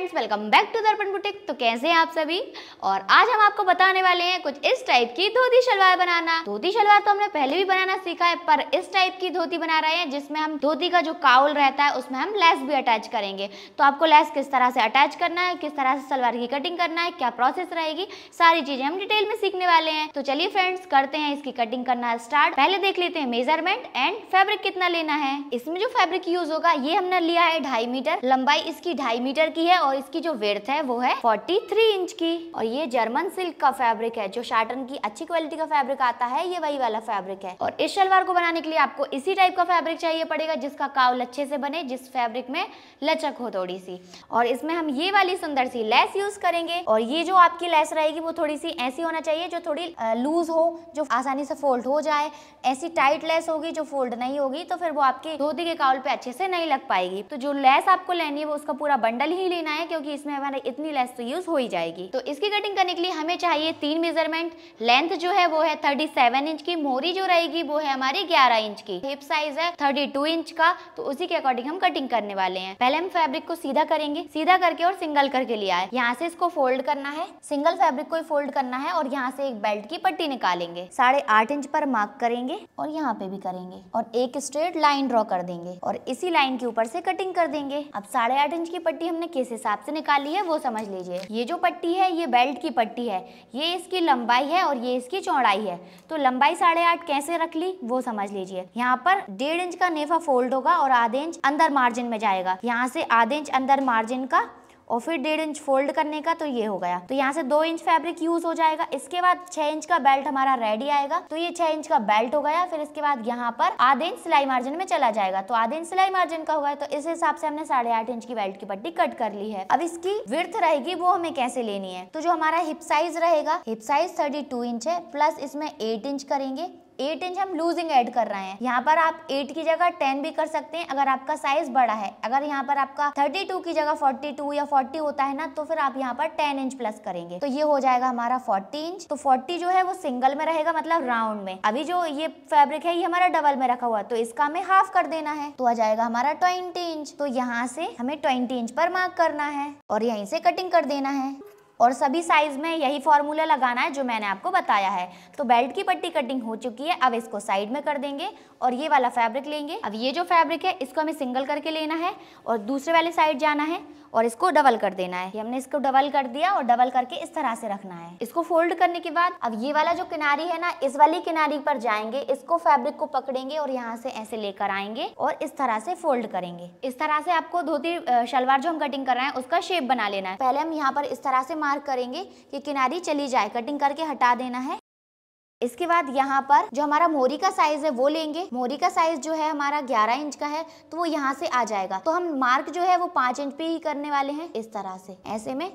Friends welcome back to Darpan boutique तो कैसे हैं आप सभी? और आज हम आपको बताने वाले हैं कुछ इस टाइप की धोती शलवार बनाना। धोती शलवार तो हमने पहले भी बनाना सीखा है, पर इस टाइप की धोती बना रहे हैं, जिसमें हम धोती का जो काउल रहता है, उसमें हम लेस भी अटैच करेंगे। तो आपको लेस किस तरह से अटैच करना है, किस तरह से सलवार की कटिंग करना है, क्या प्रोसेस रहेगी, सारी चीज़ें हम डिटेल में सीखने वाले हैं। तो चलिए फ्रेंड्स करते हैं इसकी कटिंग करना स्टार्ट पहले देख लेते हैं मेज़रमेंट एंड फेब्रिक कितना लेना है। इसमें जो फेब्रिक यूज़ होगा, ये हमने लिया है ढाई मीटर, लंबाई इसकी ढाई मीटर की है और इसकी जो वेथ है वो है 43 इंच की। और ये जर्मन सिल्क का फैब्रिक है, जो शार्टन की अच्छी क्वालिटी का फैब्रिक आता है, ये वही वाला फैब्रिक है। और इस शलवार को बनाने के लिए आपको इसी टाइप का फैब्रिक चाहिए पड़ेगा, जिसका काउल अच्छे से बने, जिस फैब्रिक में लचक हो थोड़ी सी। और इसमें हम ये वाली सुंदर सी लेस यूज़ करेंगे। और ये जो आपकी लेस रहेगी, वो थोड़ी सी ऐसी होना चाहिए, जो थोड़ी लूज हो, जो आसानी से फोल्ड हो जाए। ऐसी टाइट लेस होगी, जो फोल्ड नहीं होगी तो फिर वो आपके धोती के काउल पे अच्छे से नहीं लग पाएगी। तो जो लेस आपको लेनी है, वो उसका पूरा बंडल ही लेना है। क्योंकि इसमें हमारे इतनी लेस तो यूज़ हो ही जाएगी। तो इसकी कटिंग करने के लिए हमें चाहिए तीन मेज़रमेंट लेंथ जो है, वो है थर्टी सेवन इंच की। मोरी जो रहेगी, वो है हमारी ग्यारह इंच की। हिप साइज़ है थर्टी टू इंच का तो उसी के अकॉर्डिंग हम कटिंग करने वाले हैं। पहले हम फैब्रिक को सीधा करेंगे। सीधा करके और सिंगल करके लिया है यहाँ से इसको फोल्ड करना है। सिंगल फैब्रिक को फोल्ड करना है और यहाँ से एक बेल्ट की पट्टी निकालेंगे। साढ़े आठ इंच पर मार्क करेंगे और यहाँ पे भी करेंगे और एक स्ट्रेट लाइन ड्रॉ कर देंगे और इसी लाइन के ऊपर से कटिंग कर देंगे। अब साढ़े आठ इंच की पट्टी हमने किस से निकाली है, वो समझ लीजिए। ये जो पट्टी है, ये बेल्ट की पट्टी है। ये इसकी लंबाई है और ये इसकी चौड़ाई है। तो लंबाई साढ़े आठ कैसे रख ली, वो समझ लीजिए। यहाँ पर डेढ़ इंच का नेफा फोल्ड होगा और आधे इंच अंदर मार्जिन में जाएगा। यहाँ से आधे इंच अंदर मार्जिन का और फिर डेढ़ इंच फोल्ड करने का तो ये हो गया। तो यहाँ से दो इंच फैब्रिक यूज़ हो जाएगा। इसके बाद छह इंच का बेल्ट हमारा रेडी आएगा। तो ये छह इंच का बेल्ट हो गया। फिर इसके बाद यहाँ पर आधे इंच सिलाई मार्जिन में चला जाएगा। तो आधे इंच सिलाई मार्जिन का होगा तो इस हिसाब से हमने साढ़े आठ इंच की बेल्ट की पट्टी कट कर ली है। अब इसकी विर्थ रहेगी, वो हमें कैसे लेनी है? तो जो हमारा हिप साइज़ रहेगा, हिप साइज़ थर्टी इंच है, प्लस इसमें एट इंच करेंगे। एट इंच हम लूजिंग ऐड कर रहे हैं। यहाँ पर आप एट की जगह टेन भी कर सकते हैं, अगर आपका साइज़ बड़ा है। अगर यहाँ पर आपका थर्टी टू की जगह फोर्टी टू या फोर्टी होता है ना तो फिर आप यहाँ पर टेन इंच प्लस करेंगे। तो ये हो जाएगा हमारा फोर्टी इंच तो फोर्टी जो है वो सिंगल में रहेगा मतलब राउंड में। अभी जो ये फैब्रिक है, ये हमारा डबल में रखा हुआ तो इसका हमें हाफ़ कर देना है। तो आ जाएगा हमारा ट्वेंटी इंच तो यहाँ से हमें ट्वेंटी इंच पर मार्क करना है और यहीं से कटिंग कर देना है। और सभी साइज़ में यही फॉर्मूला लगाना है जो मैंने आपको बताया है। तो बेल्ट की पट्टी कटिंग हो चुकी है, अब इसको साइड में कर देंगे और ये वाला फैब्रिक लेंगे। अब ये जो फैब्रिक है, इसको हमें सिंगल करके लेना है और दूसरे वाले साइड जाना है और इसको डबल कर देना है। हमने इसको डबल कर दिया और डबल करके इस तरह से रखना है। इसको फोल्ड करने के बाद अब ये वाला जो किनारी है ना, इस वाली किनारी पर जाएँगे, इसको फैब्रिक को पकड़ेंगे और यहाँ से ऐसे लेकर आएँगे और इस तरह से फोल्ड करेंगे। इस तरह से आपको धोती शलवार जो हम कटिंग कर रहे हैं, उसका शेप बना लेना है। पहले हम यहाँ पर इस तरह से मार्क करेंगे कि किनारी चली जाए। कटिंग करके हटा देना है। इसके बाद यहाँ पर जो हमारा मोरी का साइज़ है, वो लेंगे। मोरी का साइज़ जो है हमारा 11 इंच का है तो वो यहाँ से आ जाएगा। तो हम मार्क जो है वो 5 इंच पे ही करने वाले हैं, इस तरह से। ऐसे में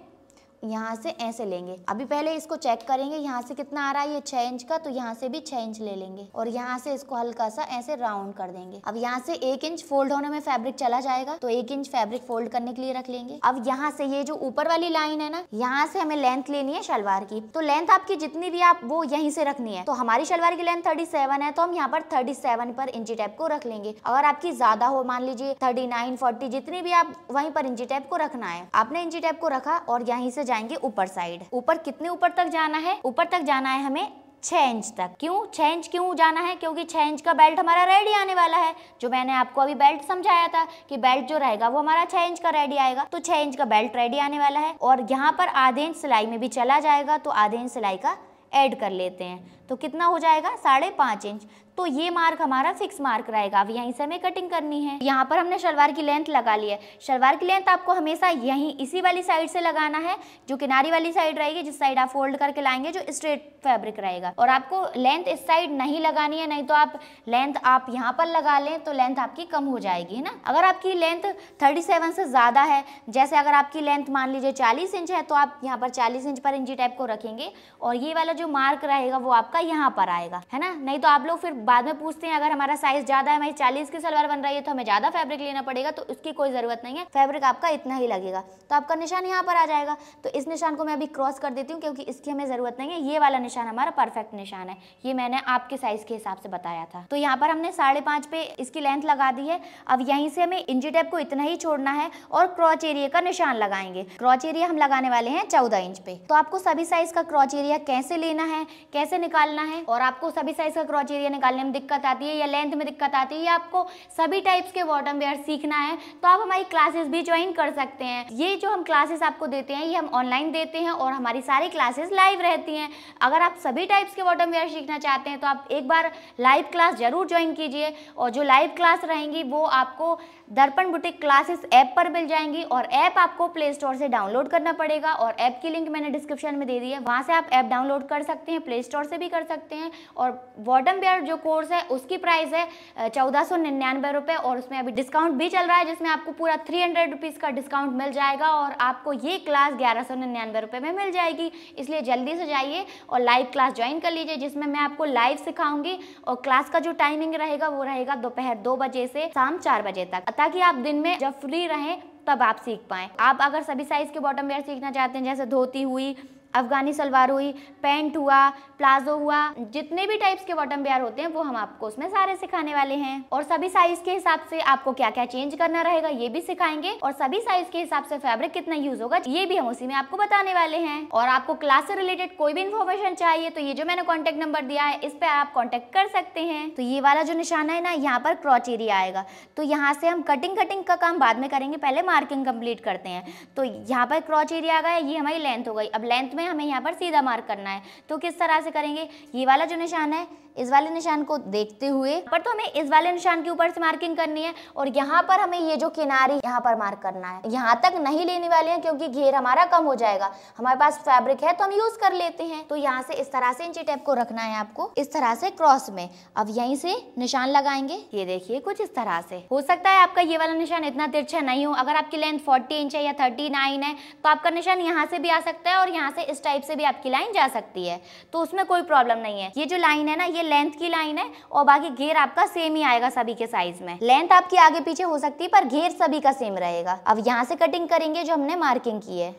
यहाँ से ऐसे लेंगे। अभी पहले इसको चेक करेंगे, यहाँ से कितना आ रहा है ये छह इंच का तो यहाँ से भी छह इंच ले लेंगे और यहाँ से इसको हल्का सा ऐसे राउंड कर देंगे। अब यहाँ से एक इंच फोल्ड होने में फैब्रिक चला जाएगा तो एक इंच फैब्रिक फोल्ड करने के लिए रख लेंगे। अब यहाँ से ये जो ऊपर वाली लाइन है ना, यहाँ से हमें लेंथ लेनी है शलवार की। तो लेंथ आपकी जितनी भी आप, वो यहीं से रखनी है। तो हमारी शलवार की लेंथ थर्टी है तो हम यहाँ पर थर्टी सेवन पर इंची टैप को रख लेंगे। अगर आपकी ज़्यादा हो, मान लीजिए थर्टी नाइन फोर्टी जितनी भी आप वहीं पर इंची टैप को रखना है। आपने इंची टैप को रखा और यहीं से जाएँगे ऊपर साइड। ऊपर कितने ऊपर तक जाना है? ऊपर तक जाना है हमें छह इंच तक। क्यों? छह इंच क्यों जाना है? क्योंकि छह इंच का बेल्ट हमारा रेडी आने वाला है। जो मैंने आपको अभी बेल्ट समझाया था कि बेल्ट जो रहेगा वो हमारा छह इंच का रेडी आएगा। तो छह इंच का बेल्ट रेडी आने वाला है और यहाँ पर आधे इंच सिलाई में भी चला जाएगा तो आधे इंच सिलाई का ऐड कर लेते हैं। तो कितना हो जाएगा? साढ़े पाँच इंच। तो ये मार्क हमारा फिक्स मार्क रहेगा। अब यहीं से हमें कटिंग करनी है। यहाँ पर हमने शलवार की लेंथ लगा ली है। शलवार की लेंथ आपको हमेशा यहीं इसी वाली साइड से लगाना है, जो किनारी वाली साइड रहेगी, जिस साइड आप फोल्ड करके लाएँगे, जो स्ट्रेट फैब्रिक रहेगा। और आपको लेंथ इस साइड नहीं लगानी है, नहीं तो आप लेंथ आप यहाँ पर लगा लें तो लेंथ आपकी कम हो जाएगी, है ना? अगर आपकी लेंथ थर्टी से ज़्यादा है, जैसे अगर आपकी लेंथ मान लीजिए चालीस इंच है तो आप यहाँ पर चालीस इंच पर इंची टाइप को रखेंगे, और ये वाला जो मार्क रहेगा, वो आपका आपका यहाँ पर आएगा, है ना? नहीं तो आप लोग फिर बाद में पूछते हैं, अगर हमारा साइज़ ज़्यादा है, हमारी चालीस की सलवार बन रही है तो हमें ज़्यादा फैब्रिक लेना पड़ेगा तो उसकी कोई ज़रूरत नहीं है। फैब्रिक आपका इतना ही लगेगा। तो आपका निशान यहाँ पर आ जाएगा। तो इस निशान को मैं अभी क्रॉस कर देती हूँ, क्योंकि इसकी हमें ज़रूरत नहीं है। ये वाला निशान हमारा परफेक्ट निशान है। ये मैंने आपके साइज़ के हिसाब से बताया था। तो यहाँ पर हमने साढ़े पाँच पे इसकी लेंथ लगा दी है। अब यहीं से हमें इंची टेप को इतना ही छोड़ना है और क्रॉच एरिया का निशान लगाएँगे। क्रॉच एरिया हम लगाने वाले हैं चौदह इंच पे। तो आपको सभी साइज़ का क्रॉच एरिया कैसे लेना है, कैसे निकालना है, और आपको सभी साइज़ का क्रॉच एरिया निकालने में दिक्कत आती है या लेंथ में दिक्कत आती है, या आपको सभी टाइप्स के बॉटम वेयर सीखना है तो आप हमारी क्लासेस भी ज्वाइन कर सकते हैं। ये जो हम क्लासेस आपको देते हैं, ये हम ऑनलाइन देते हैं और हमारी सारी क्लासेस लाइव रहती हैं। अगर आप सभी टाइप्स के बॉटम वेयर सीखना चाहते हैं तो आप एक बार लाइव क्लास ज़रूर ज्वाइन कीजिए और जो लाइव क्लास रहेंगी, वो आपको दर्पण बुटीक क्लासेस ऐप पर मिल जाएँगी और ऐप आपको प्ले स्टोर से डाउनलोड करना पड़ेगा और ऐप की लिंक मैंने डिस्क्रिप्शन में दे दी है। वहाँ से आप ऐप डाउनलोड कर सकते हैं प्ले स्टोर से भी कर सकते हैं और बॉटम वेयर जो कोर्स है, उसकी प्राइस है चौदह सौ निन्यानवे रुपये और उसमें अभी डिस्काउंट भी चल रहा है, जिसमें आपको पूरा थ्री हंड्रेड रुपीज़ का डिस्काउंट मिल जाएगा और आपको ये क्लास ग्यारह सौ निन्यानवे रुपये में मिल जाएगी। इसलिए जल्दी से जाइए और लाइव क्लास ज्वाइन कर लीजिए, जिसमें मैं आपको लाइव सिखाऊँगी और क्लास का जो टाइमिंग रहेगा, वो रहेगा दोपहर दो बजे से शाम चार बजे तक। ताकि आप दिन में जब फ्री रहें, तब आप सीख पाएँ। आप अगर सभी साइज़ के बॉटम वेयर सीखना चाहते हैं, जैसे धोती हुई अफगानी सलवार हुई, पैंट हुआ, प्लाजो हुआ, जितने भी टाइप्स के बॉटम वेयर होते हैं, वो हम आपको उसमें सारे सिखाने वाले हैं। और सभी साइज़ के हिसाब से आपको क्या क्या चेंज करना रहेगा, ये भी सिखाएँगे। और सभी साइज़ के हिसाब से फैब्रिक कितना यूज़ होगा, ये भी हम उसी में आपको बताने वाले हैं। और आपको क्लास से रिलेटेड कोई भी इन्फॉर्मेशन चाहिए तो ये जो मैंने कॉन्टेक्ट नंबर दिया है, इस पे आप कॉन्टेक्ट कर सकते हैं। तो ये वाला जो निशाना है ना, यहाँ पर क्रॉच एरिया आएगा। तो यहाँ से हम कटिंग कटिंग का काम बाद में करेंगे, पहले मार्किंग कंप्लीट करते हैं। तो यहाँ पर क्रॉच एरिया आ गया, ये हमारी लेंथ हो गई। अब लेंथ में हमें यहाँ पर सीधा मार्क करना है। तो किस तरह से करेंगे? ये वाला जो निशान है इस वाले निशान को देखते हुए, पर तो हमें इस वाले निशान के ऊपर से मार्किंग करनी है और यहाँ पर हमें ये जो किनारी यहाँ पर मार्क करना है। यहाँ तक नहीं लेने वाले हैं क्योंकि घेर हमारा कम हो जाएगा। हमारे पास फैब्रिक है तो हम यूज़ कर लेते हैं। तो यहाँ से इस तरह से इंची टेप को रखना है आपको। इस तरह से क्रॉस में। अब यहीं से निशान लगाएँगे। ये देखिए कुछ इस तरह से। हो सकता है आपका ये वाला निशान इतना तिरछा नहीं हो। अगर आपकी लेंथ फोर्टी इंच है या थर्टी नाइन है तो आपका निशान यहाँ से भी आ सकता है और यहाँ से इस टाइप से भी आपकी लाइन जा सकती है। तो उसमें कोई प्रॉब्लम नहीं है। ये जो लाइन है ना, ये लेंथ की लाइन है और बाकी घेर आपका सेम ही आएगा सभी के साइज़ में। लेंथ आपकी आगे पीछे हो सकती है, पर घेर सभी का सेम रहेगा। अब यहाँ से कटिंग करेंगे जो हमने मार्किंग की है।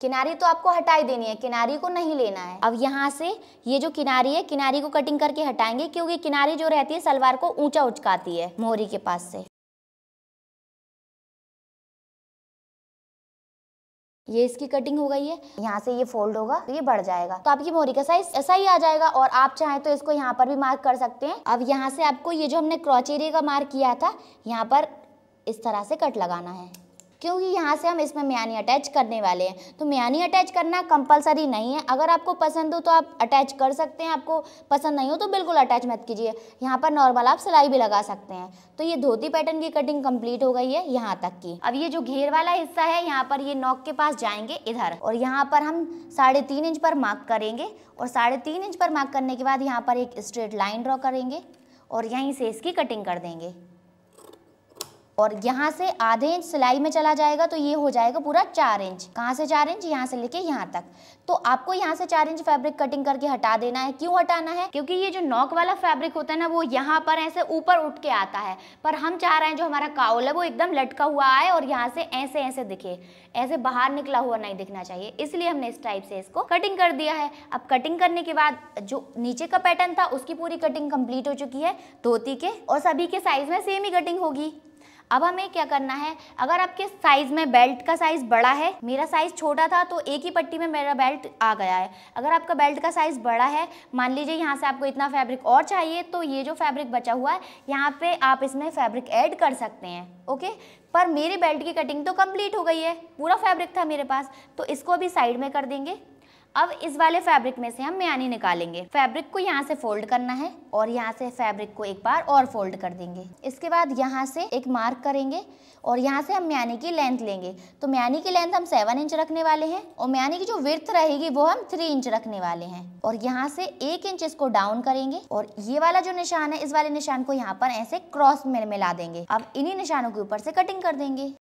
किनारी तो आपको हटाई देनी है, किनारी को नहीं लेना है। अब यहाँ से ये जो किनारी है, किनारी को कटिंग करके हटाएँगे, क्योंकि किनारी जो रहती है, सलवार को ऊँचा उचकाती है मोहरी के पास से। ये इसकी कटिंग हो गई है। यहाँ से ये फोल्ड होगा तो ये बढ़ जाएगा। तो आपकी मोरी का साइज़ ऐसा ही आ जाएगा और आप चाहें तो इसको यहाँ पर भी मार्क कर सकते हैं। अब यहाँ से आपको ये जो हमने क्रॉचेरिया का मार्क किया था, यहाँ पर इस तरह से कट लगाना है। क्योंकि यहाँ से हम इसमें म्यानी अटैच करने वाले हैं। तो म्यानी अटैच करना कंपलसरी नहीं है। अगर आपको पसंद हो तो आप अटैच कर सकते हैं। आपको पसंद नहीं हो तो बिल्कुल अटैच मत कीजिए। यहाँ पर नॉर्मल आप सिलाई भी लगा सकते हैं। तो ये धोती पैटर्न की कटिंग कंप्लीट हो गई है यहाँ तक की। अब ये जो घेर वाला हिस्सा है, यहाँ पर ये नॉक के पास जाएँगे इधर। और यहाँ पर हम साढ़े तीन इंच पर मार्क करेंगे। और साढ़े तीन इंच पर मार्क करने के बाद यहाँ पर एक स्ट्रेट लाइन ड्रॉ करेंगे। और यहीं से इसकी कटिंग कर देंगे। और यहाँ से आधे इंच सिलाई में चला जाएगा तो ये हो जाएगा पूरा चार इंच। कहाँ से चार इंच? यहाँ से लेके यहाँ तक। तो आपको यहाँ से चार इंच फैब्रिक कटिंग करके हटा देना है। क्यों हटाना है? क्योंकि ये जो नॉक वाला फैब्रिक होता है ना, वो यहाँ पर ऐसे ऊपर उठ के आता है। पर हम चाह रहे हैं जो हमारा काउल है, वो एकदम लटका हुआ आए और यहाँ से ऐसे ऐसे दिखे। ऐसे बाहर निकला हुआ नहीं दिखना चाहिए। इसलिए हमने इस टाइप से इसको कटिंग कर दिया है। अब कटिंग करने के बाद जो नीचे का पैटर्न था, उसकी पूरी कटिंग कंप्लीट हो चुकी है। धोती के और सभी के साइज़ में सेम ही कटिंग होगी। अब हमें क्या करना है? अगर आपके साइज़ में बेल्ट का साइज़ बड़ा है, मेरा साइज़ छोटा था तो एक ही पट्टी में मेरा बेल्ट आ गया है। अगर आपका बेल्ट का साइज़ बड़ा है, मान लीजिए यहाँ से आपको इतना फैब्रिक और चाहिए तो ये जो फैब्रिक बचा हुआ है, यहाँ पे आप इसमें फैब्रिक ऐड कर सकते हैं ओके पर मेरे बेल्ट की कटिंग तो कंप्लीट हो गई है, पूरा फैब्रिक था मेरे पास तो इसको भी साइड में कर देंगे। अब इस वाले फैब्रिक में से हम म्यानी निकालेंगे। फैब्रिक को यहाँ से फोल्ड करना है और यहाँ से फैब्रिक को एक बार और फोल्ड कर देंगे। इसके बाद यहाँ से एक मार्क करेंगे और यहाँ से हम म्यानी की लेंथ लेंगे। तो म्यानी की लेंथ हम सेवन इंच रखने वाले हैं और म्यानी की जो विर्थ रहेगी वो हम थ्री इंच रखने वाले हैं। और यहाँ से एक इंच इसको डाउन करेंगे और ये वाला जो निशान है, इस वाले निशान को यहाँ पर ऐसे क्रॉस में मिला देंगे। अब इन्हीं निशानों के ऊपर से कटिंग कर देंगे।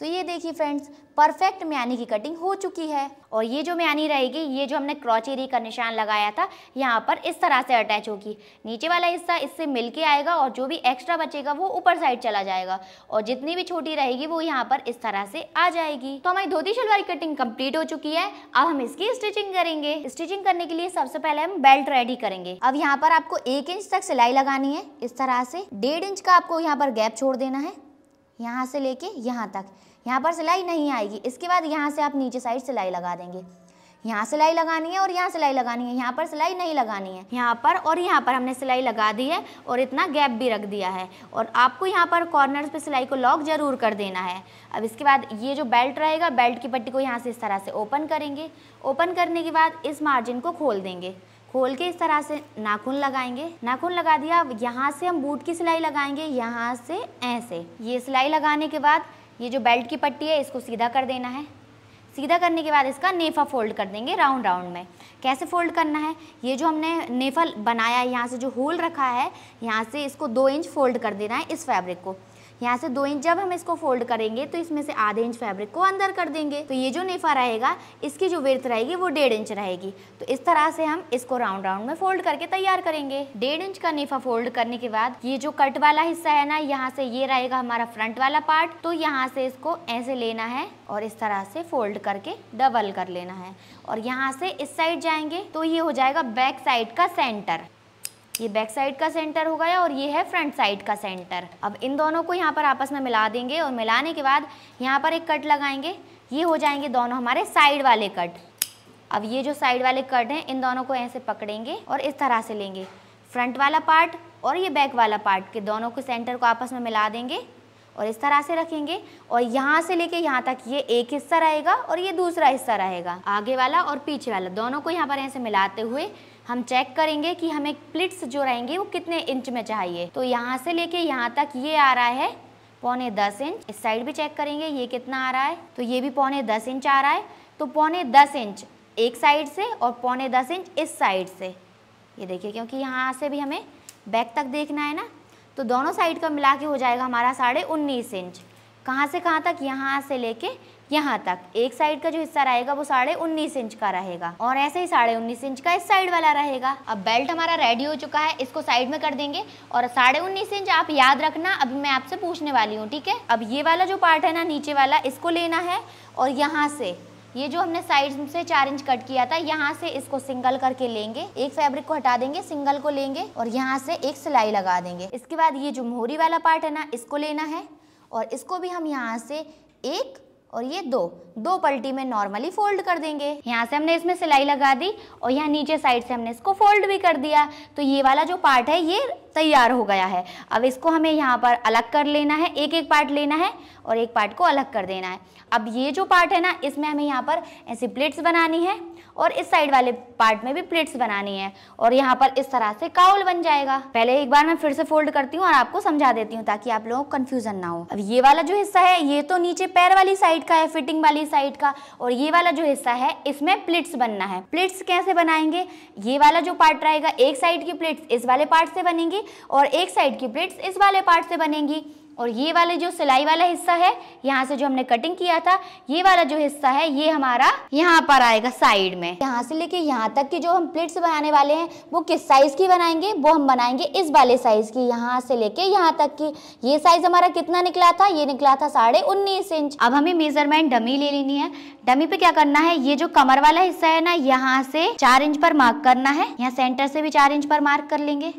तो ये देखिए फ्रेंड्स परफेक्ट म्यानी की कटिंग हो चुकी है। और ये जो म्यानी रहेगी, ये जो हमने क्रॉच एरी का निशान लगाया था, यहाँ पर इस तरह से अटैच होगी। नीचे वाला हिस्सा इससे मिल के आएगा और जो भी एक्स्ट्रा बचेगा, वो ऊपर साइड चला जाएगा। और जितनी भी छोटी रहेगी, वो यहाँ पर इस तरह से आ जाएगी। तो हमारी धोती शलवार की कटिंग कंप्लीट हो चुकी है। अब हम इसकी स्टिचिंग करेंगे। स्टिचिंग करने के लिए सबसे पहले हम बेल्ट रेडी करेंगे। अब यहाँ पर आपको एक इंच तक सिलाई लगानी है। इस तरह से डेढ़ इंच का आपको यहाँ पर गैप छोड़ देना है। यहाँ से लेके यहाँ तक। यहाँ पर सिलाई नहीं आएगी। इसके बाद यहाँ से आप नीचे साइड सिलाई लगा देंगे। यहाँ सिलाई लगानी है और यहाँ सिलाई लगानी है। यहाँ पर सिलाई नहीं लगानी है। यहाँ पर और यहाँ पर हमने सिलाई लगा दी है और इतना गैप भी रख दिया है। और आपको यहाँ पर कॉर्नर्स पे सिलाई को लॉक ज़रूर कर देना है। अब इसके बाद ये जो बेल्ट रहेगा बेल्ट की पट्टी को यहाँ से इस तरह से ओपन करेंगे। ओपन करने के बाद इस मार्जिन को खोल देंगे। खोल के इस तरह से नाखून लगाएँगे। नाखून लगा दिया, अब यहाँ से हम बूट की सिलाई लगाएँगे, यहाँ से ऐसे ये सिलाई लगाने के बाद ये जो बेल्ट की पट्टी है, इसको सीधा कर देना है। सीधा करने के बाद इसका नेफा फोल्ड कर देंगे राउंड राउंड में। कैसे फोल्ड करना है? ये जो हमने नेफा बनाया है, यहाँ से जो होल रखा है, यहाँ से इसको दो इंच फोल्ड कर देना है इस फैब्रिक को। यहाँ से दो इंच जब हम इसको फोल्ड करेंगे तो इसमें से आधे इंच फैब्रिक को अंदर कर देंगे। तो ये जो नेफा रहेगा, इसकी जो वेथ रहेगी वो डेढ़ इंच रहेगी। तो इस तरह से हम इसको राउंड राउंड में फोल्ड करके तैयार करेंगे। डेढ़ इंच का नेफा फोल्ड करने के बाद ये जो कट वाला हिस्सा है ना, यहाँ से ये रहेगा हमारा फ्रंट वाला पार्ट तो यहाँ से इसको ऐसे लेना है और इस तरह से फोल्ड करके डबल कर लेना है। और यहाँ से इस साइड जाएँगे तो ये हो जाएगा बैक साइड का सेंटर ये बैक साइड का सेंटर हो गया और ये है फ्रंट साइड का सेंटर अब इन दोनों को यहाँ पर आपस में मिला देंगे और मिलाने के बाद यहाँ पर एक कट लगाएँगे। ये हो जाएँगे दोनों हमारे साइड वाले कट अब ये जो साइड वाले कट हैं, इन दोनों को ऐसे पकड़ेंगे और इस तरह से लेंगे। फ्रंट वाला पार्ट और ये बैक वाला पार्ट के दोनों को सेंटर को आपस में मिला देंगे और इस तरह से रखेंगे और यहाँ से लेके यहाँ तक ये एक हिस्सा रहेगा और ये दूसरा हिस्सा रहेगा। आगे वाला और पीछे वाला दोनों को यहाँ पर ऐसे मिलाते हुए हम चेक करेंगे कि हमें प्लिट्स जो रहेंगे वो कितने इंच में चाहिए। तो यहाँ से लेके यहाँ तक ये आ रहा है, पौने दस इंच इस साइड भी चेक करेंगे, ये कितना आ रहा है? तो ये भी पौने दस इंच आ रहा है। तो पौने दस इंच एक साइड से और पौने दस इंच इस साइड से। ये देखिए, क्योंकि यहाँ से भी हमें बैक तक देखना है ना? तो दोनों साइड का मिला के हो जाएगा हमारा साढ़े उन्नीस इंच कहाँ से कहाँ तक? यहाँ से लेके यहाँ तक। एक साइड का जो हिस्सा रहेगा वो साढ़े उन्नीस इंच का रहेगा। और ऐसे ही साढ़े उन्नीस इंच का इस साइड वाला रहेगा। अब बेल्ट हमारा रेडी हो चुका है, इसको साइड में कर देंगे। और साढ़े उन्नीस इंच आप याद रखना, अभी मैं आपसे पूछने वाली हूँ, ठीक है? अब ये वाला जो पार्ट है ना, नीचे वाला, इसको लेना है। और यहाँ से, ये जो हमने साइड से चार इंच कट किया था, यहाँ से इसको सिंगल करके लेंगे। एक फैब्रिक को हटा देंगे, सिंगल को लेंगे। और यहाँ से एक सिलाई लगा देंगे। इसके बाद ये जो मोहरी वाला पार्ट है ना, इसको लेना है। और इसको भी हम यहाँ से एक और ये दो दो पलटी में नॉर्मली फोल्ड कर देंगे। यहाँ से हमने इसमें सिलाई लगा दी और यहाँ नीचे साइड से हमने इसको फोल्ड भी कर दिया। तो ये वाला जो पार्ट है, ये तैयार हो गया है। अब इसको हमें यहाँ पर अलग कर लेना है एक एक पार्ट लेना है और एक पार्ट को अलग कर देना है। अब ये जो पार्ट है ना, इसमें हमें यहाँ पर ऐसी प्लेट्स बनानी है। और इस साइड वाले पार्ट में भी प्लेट्स बनानी है। और यहाँ पर इस तरह से काउल बन जाएगा। पहले एक बार मैं फिर से फोल्ड करती हूँ और आपको समझा देती हूँ ताकि आप लोगों को कंफ्यूजन ना हो। अब ये वाला जो हिस्सा है, ये तो नीचे पैर वाली साइड का है फिटिंग वाली साइड का। और ये वाला जो हिस्सा है, इसमें प्लेट्स बनना है। प्लेट्स कैसे बनाएँगे? ये वाला जो पार्ट रहेगा, एक साइड की प्लेट्स इस वाले पार्ट से बनेंगी और एक साइड की प्लेट्स इस वाले पार्ट से बनेंगी। और ये वाले जो सिलाई वाला हिस्सा है, यहाँ से जो हमने कटिंग किया था, ये वाला जो हिस्सा है, ये हमारा यहाँ पर आएगा साइड में। यहाँ से लेके यहाँ तक की जो हम प्लेट्स बनाने वाले हैं, वो किस साइज़ की बनाएँगे? वो हम बनाएँगे इस वाले साइज़ की। यहाँ से लेके यहाँ तक की। ये साइज़ हमारा कितना निकला था? ये निकला था साढ़े उन्नीस इंच अब हमें मेज़रमेंट डमी ले लेनी है। डमी पे क्या करना है? ये जो कमर वाला हिस्सा है ना, यहाँ से चार इंच पर मार्क करना है। यहाँ सेंटर से भी चार इंच पर मार्क कर लेंगे।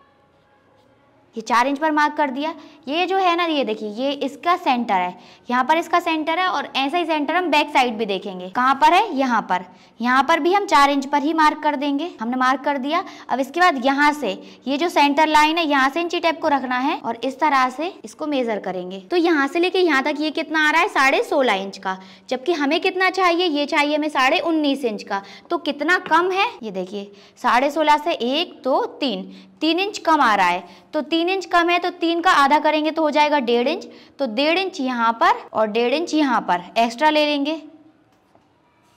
ये चार इंच पर मार्क कर दिया। ये जो है ना, ये देखिए, ये इसका सेंटर है। यहाँ पर इसका सेंटर है और ऐसा ही सेंटर हम बैक साइड भी देखेंगे। कहाँ पर है? यहाँ पर। यहाँ पर भी हम चार इंच पर ही मार्क कर देंगे। हमने मार्क कर दिया। अब इसके बाद यहाँ से, ये जो सेंटर लाइन है, यहाँ से इंची टेप को रखना है और इस तरह से इसको मेजर करेंगे। तो यहाँ से लेके यहाँ तक ये कितना आ रहा है? साढ़े सोलह इंच का। जबकि हमें कितना चाहिए? ये चाहिए हमें साढ़े उन्नीस इंच का। तो कितना कम है? ये देखिए, साढ़े सोलह से एक, दो, तीन। तीन इंच कम आ रहा है। तो तीन इंच कम है तो तीन का आधा करेंगे तो हो जाएगा डेढ़ इंच। तो डेढ़ इंच यहाँ पर और डेढ़ इंच यहाँ पर। एक्स्ट्रा ले लेंगे।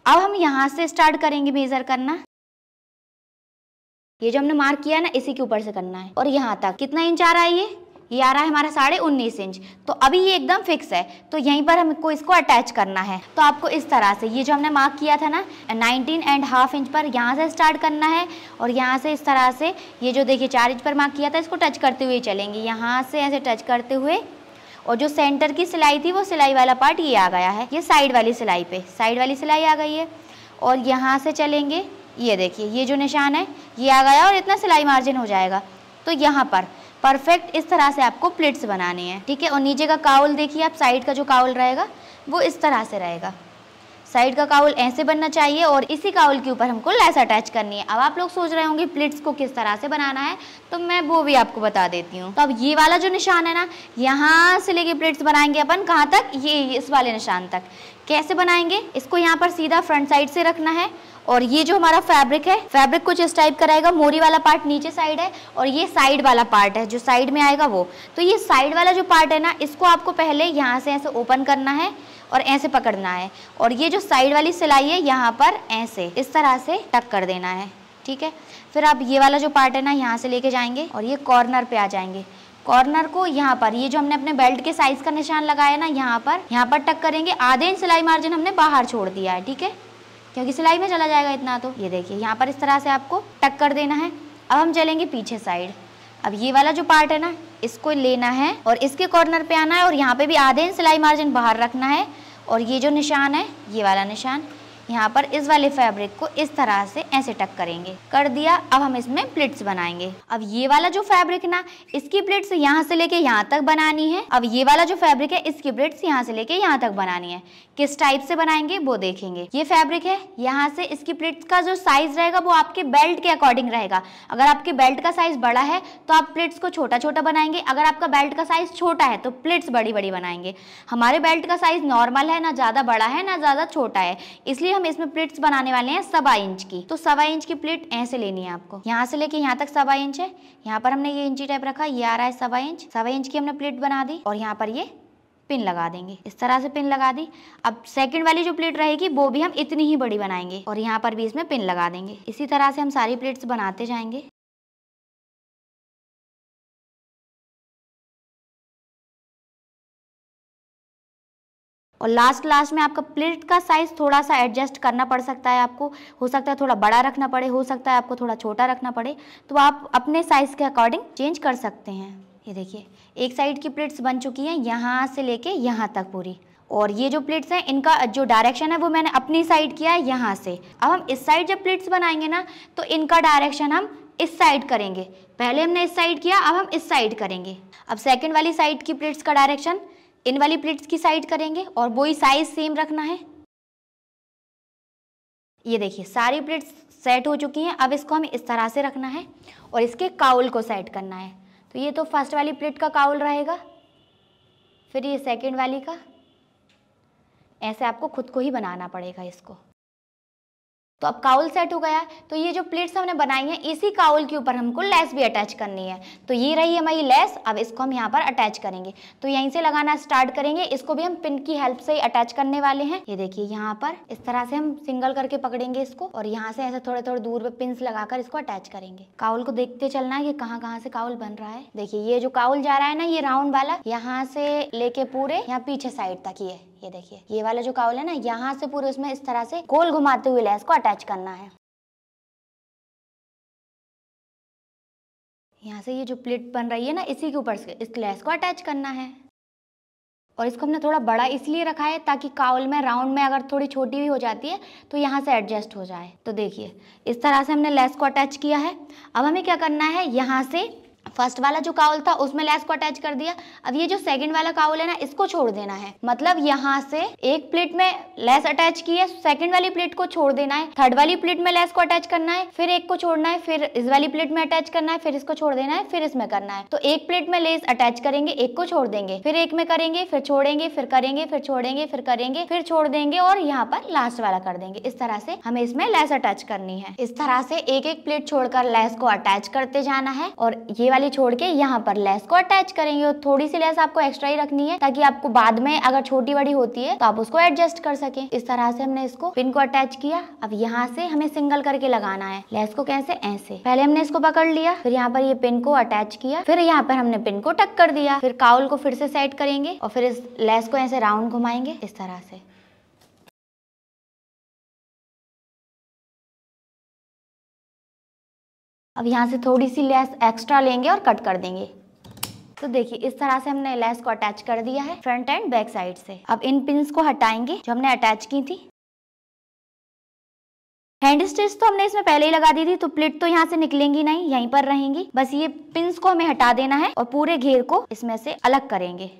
अब हम यहाँ से स्टार्ट करेंगे मेजर करना। ये जो हमने मार्क किया ना, इसी के ऊपर से करना है। और यहाँ तक। कितना इंच आ रहा है ये? ये आ रहा है हमारा साढ़े उन्नीस इंच। तो अभी ये एकदम फिक्स है तो यहीं पर हमको इसको अटैच करना है। तो आपको इस तरह से, ये जो हमने मार्क किया था ना 19 एंड हाफ़ इंच पर यहाँ से स्टार्ट करना है और यहाँ से इस तरह से, ये जो देखिए चार इंच पर मार्क किया था, इसको टच करते हुए चलेंगे। यहाँ से ऐसे टच करते हुए, और जो सेंटर की सिलाई थी, वो सिलाई वाला पार्ट ये आ गया है। ये साइड वाली सिलाई पे साइड वाली सिलाई आ गई है। और यहाँ से चलेंगे, ये देखिए, ये जो निशान है, ये आ गया और इतना सिलाई मार्जिन हो जाएगा। तो यहाँ पर परफेक्ट इस तरह से आपको प्लेट्स बनाने हैं, ठीक है? और नीचे का काउल देखिए आप, साइड का जो काउल रहेगा, वो इस तरह से रहेगा। साइड का काउल ऐसे बनना चाहिए और इसी काउल के ऊपर हमको लेस अटैच करनी है। अब आप लोग सोच रहे होंगे, प्लेट्स को किस तरह से बनाना है? तो मैं वो भी आपको बता देती हूँ। तो अब ये वाला जो निशान है ना, यहाँ से लेके प्लेट्स बनाएँगे अपन। कहाँ तक? ये इस वाले निशान तक। कैसे बनाएँगे? इसको यहाँ पर सीधा फ्रंट साइड से रखना है। और ये जो हमारा फैब्रिक है, फैब्रिक कुछ इस टाइप का रहेगा। मोरी वाला पार्ट नीचे साइड है और ये साइड वाला पार्ट है, जो साइड में आएगा वो। तो ये साइड वाला जो पार्ट है ना, इसको आपको पहले यहाँ से ऐसे ओपन करना है। और ऐसे पकड़ना है। और ये जो साइड वाली सिलाई है, यहाँ पर ऐसे इस तरह से टक कर देना है, ठीक है? फिर आप ये वाला जो पार्ट है ना, यहाँ से लेके जाएँगे और ये कॉर्नर पे आ जाएँगे। कॉर्नर को यहाँ पर, ये जो हमने अपने बेल्ट के साइज़ का निशान लगाया ना, यहाँ पर यहाँ पर टक करेंगे। आधे इंच सिलाई मार्जिन हमने बाहर छोड़ दिया है, ठीक है? क्योंकि सिलाई में चला जाएगा इतना तो। ये देखिए, यहाँ पर इस तरह से आपको टक कर देना है। अब हम चलेंगे पीछे साइड अब ये वाला जो पार्ट है ना इसको लेना है और इसके कॉर्नर पे आना है और यहाँ पे भी आधे इंच सिलाई मार्जिन बाहर रखना है। और ये जो निशान है, ये वाला निशान यहाँ पर इस वाले फैब्रिक को इस तरह से ऐसे टक करेंगे। कर दिया, अब हम इसमें प्लिट्स बनाएँगे। अब ये वाला जो फैब्रिक ना, इसकी प्लिट्स यहाँ से लेके यहाँ तक बनानी है। अब ये वाला जो फैब्रिक है, इसकी प्लिट्स यहाँ से लेके यहाँ तक बनानी है। किस टाइप से बनाएँगे, वो देखेंगे। ये फैब्रिक है, यहाँ से इसकी प्लिट्स का जो साइज़ रहेगा, वो आपके बेल्ट के अकॉर्डिंग रहेगा। अगर आपके बेल्ट का साइज़ बड़ा है तो आप प्लिट्स को छोटा छोटा बनाएँगे। अगर आपका बेल्ट का साइज़ छोटा है तो प्लिट्स बड़ी बड़ी बनाएँगे। हमारे बेल्ट का साइज़ नॉर्मल है, ना ज़्यादा बड़ा है, ना ज़्यादा छोटा है। इसलिए हम इसमें प्लेट्स बनाने वाले हैं सवा इंच की। तो सवा इंच की प्लेट ऐसे लेनी है आपको। यहाँ से लेके यहाँ तक सवा इंच है। यहाँ पर हमने ये इंची टाइप रखा, ये आ रहा है सवा इंच। सवा इंच की हमने प्लेट बना दी और यहाँ पर ये पिन लगा देंगे। इस तरह से पिन लगा दी। अब सेकंड वाली जो प्लेट रहेगी, वो भी हम इतनी ही बड़ी बनाएँगे और यहाँ पर भी इसमें पिन लगा देंगे। इसी तरह से हम सारी प्लेट्स बनाते जाएँगे। और लास्ट लास्ट में आपका प्लेट का साइज़ थोड़ा सा एडजस्ट करना पड़ सकता है आपको। हो सकता है थोड़ा बड़ा रखना पड़े, हो सकता है आपको थोड़ा छोटा रखना पड़े। तो आप अपने साइज़ के अकॉर्डिंग चेंज कर सकते हैं। ये देखिए, एक साइड की प्लेट्स बन चुकी हैं, यहाँ से लेके यहाँ तक पूरी। और ये जो प्लेट्स हैं, इनका जो डायरेक्शन है, वो मैंने अपनी साइड किया है यहाँ से। अब हम इस साइड जब प्लेट्स बनाएँगे ना तो इनका डायरेक्शन हम इस साइड करेंगे। पहले हमने इस साइड किया, अब हम इस साइड करेंगे। अब सेकंड वाली साइड की प्लेट्स का डायरेक्शन इन वाली प्लेट्स की साइड करेंगे और वो ही साइज़ सेम रखना है। ये देखिए, सारी प्लेट्स सेट हो चुकी हैं। अब इसको हमें इस तरह से रखना है और इसके काउल को सेट करना है। तो ये तो फ़र्स्ट वाली प्लेट का काउल रहेगा, फिर ये सेकेंड वाली का। ऐसे आपको खुद को ही बनाना पड़ेगा इसको। तो अब काउल सेट हो गया। तो ये जो प्लेट्स हमने बनाई हैं, इसी काउल के ऊपर हमको लेस भी अटैच करनी है। तो ये रही हमारी लेस अब इसको हम यहाँ पर अटैच करेंगे। तो यहीं से लगाना स्टार्ट करेंगे। इसको भी हम पिन की हेल्प से ही अटैच करने वाले हैं। ये देखिए, यहाँ पर इस तरह से हम सिंगल करके पकड़ेंगे इसको और यहाँ से ऐसे थोड़े थोड़े दूर पे पिन लगाकर इसको अटैच करेंगे। काउल को देखते चलना है कि कहाँ कहाँ से काउल बन रहा है। देखिए, ये जो काउल जा रहा है ना, ये राउंड वाला, यहाँ से लेके पूरे, यहाँ पीछे साइड तक ये। ये देखिए, ये वाला जो काउल है ना, यहाँ से पूरे उसमें इस तरह से गोल घुमाते हुए लेस को अटैच करना है। यहाँ से ये जो प्लेट बन रही है ना, इसी के ऊपर से इस लेस को अटैच करना है। और इसको हमने थोड़ा बड़ा इसलिए रखा है ताकि काउल में राउंड में अगर थोड़ी छोटी भी हो जाती है तो यहाँ से एडजस्ट हो जाए। तो देखिए, इस तरह से हमने लेस को अटैच किया है। अब हमें क्या करना है, यहाँ से फ़र्स्ट वाला जो काउल था, उसमें लेस को अटैच कर दिया। अब ये जो सेकंड वाला काउल है ना, इसको छोड़ देना है। मतलब यहाँ से एक प्लेट में लेस अटैच की है, सेकंड वाली प्लेट को छोड़ देना है। थर्ड वाली प्लेट में लेस को अटैच करना है, फिर एक को छोड़ना है, फिर इस वाली प्लेट में अटैच करना है, फिर इसको छोड़ देना है, फिर इसमें करना है। तो एक प्लेट में लेस अटैच करेंगे, एक को छोड़ देंगे। फिर एक में करेंगे, फिर छोड़ेंगे, फिर करेंगे, फिर छोड़ेंगे, फिर करेंगे, फिर छोड़ देंगे और यहाँ पर लास्ट वाला कर देंगे। इस तरह से हमें इसमें लेस अटैच करनी है। इस तरह से एक एक प्लेट छोड़कर लेस को अटैच करते जाना है और ये वाली छोड़ के यहाँ पर लेस को अटैच करेंगे और थोड़ी सी लेस आपको एक्स्ट्रा ही रखनी है, ताकि आपको बाद में अगर छोटी बड़ी होती है तो आप उसको एडजस्ट कर सके। इस तरह से हमने इसको पिन को अटैच किया। अब यहाँ से हमें सिंगल करके लगाना है। लेस को कैसे? ऐसे। पहले हमने इसको पकड़ लिया, फिर यहाँ पर ये पिन को अटैच किया, फिर यहाँ पर हमने पिन को टक कर दिया, फिर काउल को फिर से सेट करेंगे और फिर इस लेस को ऐसे राउंड घुमाएँगे, इस तरह से। अब यहाँ से थोड़ी सी लेस एक्स्ट्रा लेंगे और कट कर देंगे। तो देखिए, इस तरह से हमने लेस को अटैच कर दिया है, फ्रंट एंड बैक साइड से। अब इन पिंस को हटाएँगे, जो हमने अटैच की थी। हैंड स्टिच तो हमने इसमें पहले ही लगा दी थी तो प्लेट तो यहाँ से निकलेंगी नहीं, यहीं पर रहेंगी। बस ये पिंस को हमें हटा देना है और पूरे घेर को इसमें से अलग करेंगे।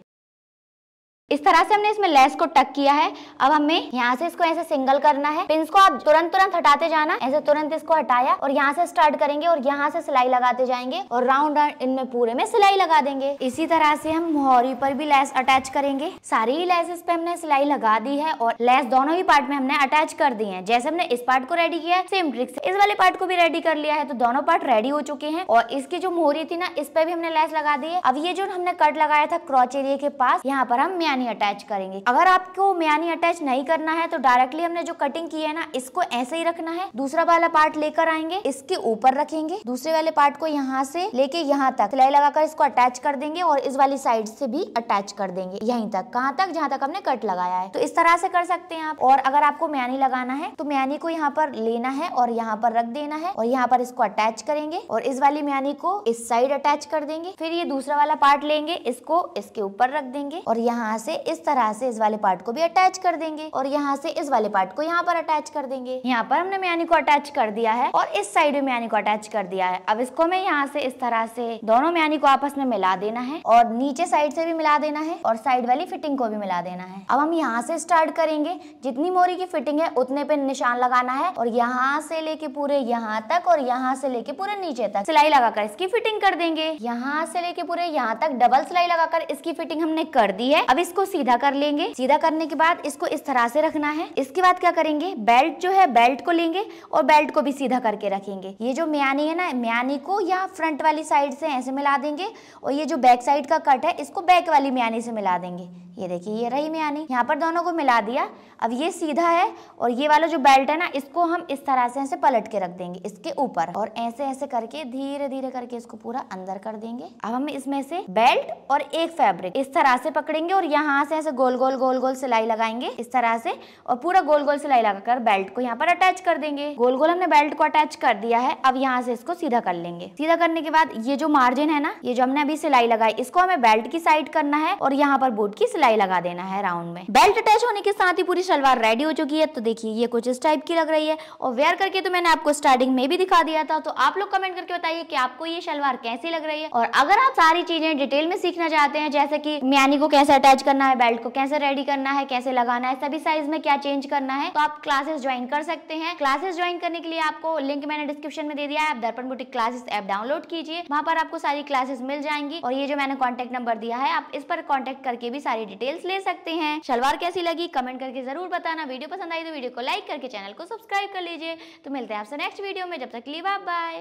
इस तरह से हमने इसमें लेस को टक किया है। अब हमें यहाँ से इसको ऐसे सिंगल करना है। पिंस को आप तुरंत तुरंत हटाते जाना। ऐसे तुरंत इसको हटाया और यहाँ से स्टार्ट करेंगे और यहाँ से सिलाई लगाते जाएँगे और राउंड राउंड इनमें पूरे में सिलाई लगा देंगे। इसी तरह से हम मोहरी पर भी लेस अटैच करेंगे। सारी ही लेस पे हमने सिलाई लगा दी है और लेस दोनों ही पार्ट में हमने अटैच कर दी है। जैसे हमने इस पार्ट को रेडी किया है सेम ट्रिक से। इस वाले पार्ट को भी रेडी कर लिया है तो दोनों पार्ट रेडी हो चुके हैं और इसकी जो मोहरी थी ना, इस पे भी हमने लेस लगा दी है। अब ये जो हमने कट लगाया था क्रॉच एरिया के पास, यहाँ पर हम म्यानी अटैच करेंगे। करेंगे अगर आपको म्यानी अटैच नहीं करना है तो डायरेक्टली हमने जो कटिंग की है ना, इसको ऐसे ही रखना है। दूसरा वाला पार्ट लेकर आएँगे, इसके ऊपर रखेंगे। दूसरे वाले पार्ट को यहाँ से लेके यहाँ तक सिलाई लगाकर इसको अटैच कर देंगे और इस वाली साइड से भी अटैच कर देंगे। यहीं तक, कहाँ तक? जहाँ तक हमने कट लगाया है। तो इस तरह से कर सकते हैं आप। और अगर आपको म्यानी लगाना है तो म्यानी को यहाँ पर लेना है और यहाँ पर रख देना है और यहाँ पर इसको अटैच करेंगे और इस वाली म्यानी को इस साइड अटैच कर देंगे। फिर ये दूसरा वाला पार्ट लेंगे, इसको इसके ऊपर रख देंगे और यहाँ से इस तरह से इस वाले पार्ट को भी अटैच कर देंगे। और यहाँ से इस वाले पार्ट को यहाँ पर अटैच कर देंगे। यहाँ पर हमने म्यानी को अटैच कर दिया है और इस साइड में म्यानी को अटैच कर दिया है। अब इसको मैं यहाँ से इस तरह से दोनों म्यानी को आपस में मिला देना है और नीचे साइड से भी मिला देना है और साइड वाली फिटिंग को भी मिला देना है। अब हम यहाँ से स्टार्ट करेंगे। जितनी मोरी की फिटिंग है, उतने पे निशान लगाना है और यहाँ से लेके पूरे यहाँ तक और यहाँ से लेके पूरे नीचे तक सिलाई लगाकर इसकी फिटिंग कर देंगे। यहाँ से लेके पूरे यहाँ तक डबल सिलाई लगाकर इसकी फिटिंग हमने कर दी है। अब इसको सीधा कर लेंगे। सीधा करने के बाद इसको इस तरह से रखना है। इसके बाद क्या करेंगे? बेल्ट जो है, बेल्ट को लेंगे और बेल्ट को भी सीधा करके रखेंगे। ये जो म्यानी है ना, म्यानी को या फ्रंट वाली साइड से ऐसे मिला देंगे और ये जो बैक साइड का कट है, इसको बैक वाली म्यानी से मिला देंगे। ये देखिए, ये रही म्यानी। यहाँ पर दोनों को मिला दिया। अब ये सीधा है और ये वाला जो बेल्ट है ना, इसको हम इस तरह से ऐसे पलट के रख देंगे इसके ऊपर और ऐसे ऐसे करके धीरे धीरे करके इसको पूरा अंदर कर देंगे। अब हम इसमें से बेल्ट और एक फैब्रिक इस तरह से पकड़ेंगे और यहाँ से ऐसे गोल गोल गोल गोल सिलाई लगाएँगे इस तरह से और पूरा गोल गोल सिलाई लगाकर बेल्ट को यहाँ पर अटैच कर देंगे। गोल गोल हमने बेल्ट को अटैच कर दिया है। अब यहाँ से इसको सीधा कर लेंगे। सीधा करने के बाद ये जो मार्जिन है ना, ये जो हमने अभी सिलाई लगाई, इसको हमें बेल्ट की साइड करना है और यहाँ पर बोट की सिलाई लगा देना है राउंड में। बेल्ट अटैच होने के साथ ही पूरी सलवार रेडी हो चुकी है। तो देखिए, ये कुछ इस टाइप की लग रही है और वेयर करके तो मैंने आपको स्टार्टिंग में भी दिखा दिया था। तो आप लोग कमेंट करके बताइए कि आपको ये सलवार कैसी लग रही है। और अगर आप सारी चीज़ें डिटेल में सीखना चाहते हैं, जैसे कि म्यानी को कैसे अटैच करना करना है बेल्ट को कैसे रेडी करना है, कैसे लगाना है, सभी साइज़ में क्या चेंज करना है तो आप क्लासेस ज्वाइन कर सकते हैं। क्लासेस ज्वाइन करने के लिए आपको लिंक मैंने डिस्क्रिप्शन में दे दिया है। आप दर्पण बुटीक क्लासेस ऐप डाउनलोड कीजिए। वहाँ पर आपको सारी क्लासेस मिल जाएँगी और ये जो मैंने कॉन्टेक्ट नंबर दिया है, आप इस पर कॉन्टेक्ट करके भी सारी डिटेल्स ले सकते हैं। शलवार कैसी लगी? कमेंट करके ज़रूर बताना। वीडियो पसंद आई तो वीडियो को लाइक करके चैनल को सब्सक्राइब कर लीजिए। तो मिलते हैं आपसे नेक्स्ट वीडियो में। जब तक लीव बाय